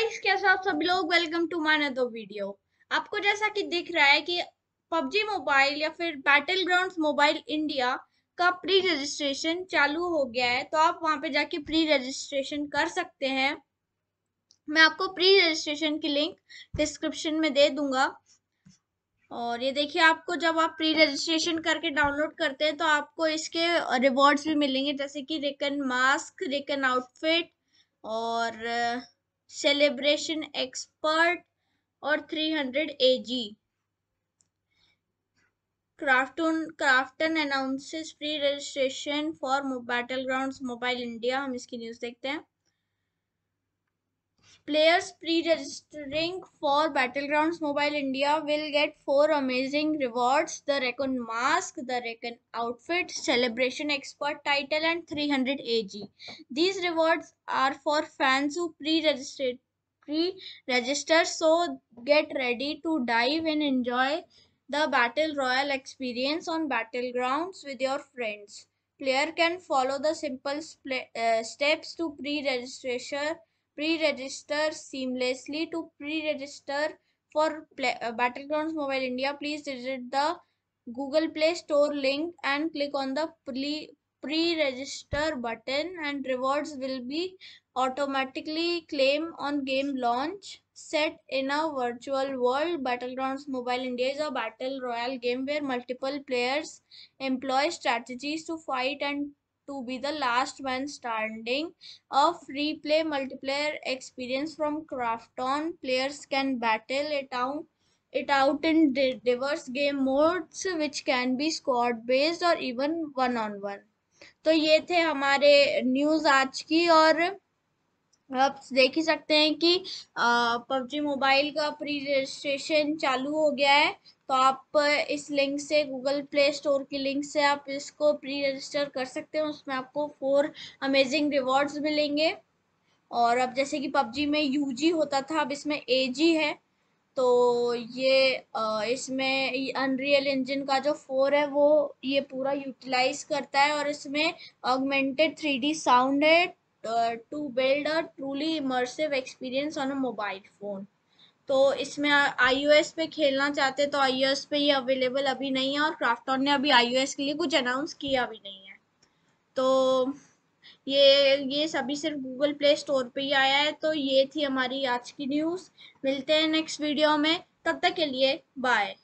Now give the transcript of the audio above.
आप सभी लोग? Welcome to my another video आपको जैसा कि दिख रहा है कि पबजी मोबाइल या फिर बैटल ग्राउंड्स मोबाइल इंडिया का प्री रजिस्ट्रेशन चालू हो गया है तो आप वहाँ पे जाके प्री रजिस्ट्रेशन कर सकते हैं। मैं आपको प्री रजिस्ट्रेशन की लिंक डिस्क्रिप्शन में दे दूँगा। और ये देखिए, आपको जब आप प्री रजिस्ट्रेशन करके डाउनलोड करते हैं तो आपको इसके रिवॉर्ड्स भी मिलेंगे, जैसे कि रिकन मास्क रिकन आउटफिट और सेलिब्रेशन एक्सपर्ट और 300 AG Krafton Krafton announces pre registration for Battleground Mobile India हम इसकी न्यूज़ देखते हैं। Players pre-registering for Battlegrounds Mobile India will get four amazing rewards: the Recon Mask, the Recon Outfit, Celebration Expert title, and 300 AG. These rewards are for fans who pre-registered pre-register, so get ready to dive and enjoy the Battle Royale experience on Battlegrounds with your friends. Player can follow the simple uh, steps to pre-registration pre-register seamlessly to pre-register for play, uh, battlegrounds mobile india. Please visit the google play store link and click on the pre-register button and rewards will be automatically claimed on game launch set in a virtual world. Battlegrounds mobile india is a battle royale game where multiple players employ strategies to fight and to be the last man standing. A free play multiplayer experience from Crafton. Players can battle it out it out in diverse game modes which can be squad based or even one on one तो ये थे हमारे news आज की और आप देख ही सकते हैं कि पबजी मोबाइल का प्री रजिस्ट्रेशन चालू हो गया है। तो आप इस लिंक से गूगल प्ले स्टोर की लिंक से आप इसको प्री रजिस्टर कर सकते हैं। उसमें आपको फोर अमेजिंग रिवॉर्ड्स मिलेंगे। और अब जैसे कि पबजी में यूजी होता था, अब इसमें एजी है। तो ये इसमें अनरियल इंजन का जो फोर है, वो ये पूरा यूटिलाइज करता है। और इसमें ऑगमेंटेड थ्री साउंड है। To build a truly immersive experience on a mobile phone तो इसमें आई पे खेलना चाहते तो आई पे ये अवेलेबल अभी नहीं है और क्राफ्टॉन ने अभी आई के लिए कुछ अनाउंस किया भी नहीं है। तो ये ये सभी सिर्फ़ गूगल प्ले स्टोर पे ही आया है तो ये थी हमारी आज की न्यूज़ मिलते हैं नेक्स्ट वीडियो में। तब तक के लिए बाय